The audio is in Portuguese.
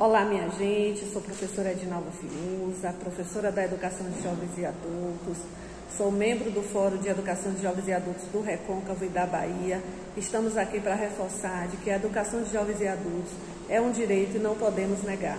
Olá, minha gente, sou professora Edinalva Fiuza, professora da Educação de Jovens e Adultos, sou membro do Fórum de Educação de Jovens e Adultos do Recôncavo e da Bahia. Estamos aqui para reforçar de que a educação de jovens e adultos é um direito e não podemos negar.